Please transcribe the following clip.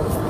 Bye.